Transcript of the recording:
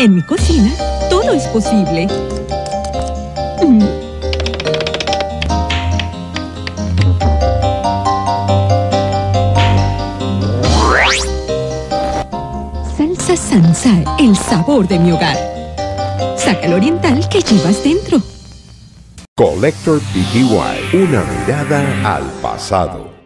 En mi cocina, todo es posible. Mm. Salsa Sansa, el sabor de mi hogar. Saca el oriental que llevas dentro. Collector PTY, una mirada al pasado.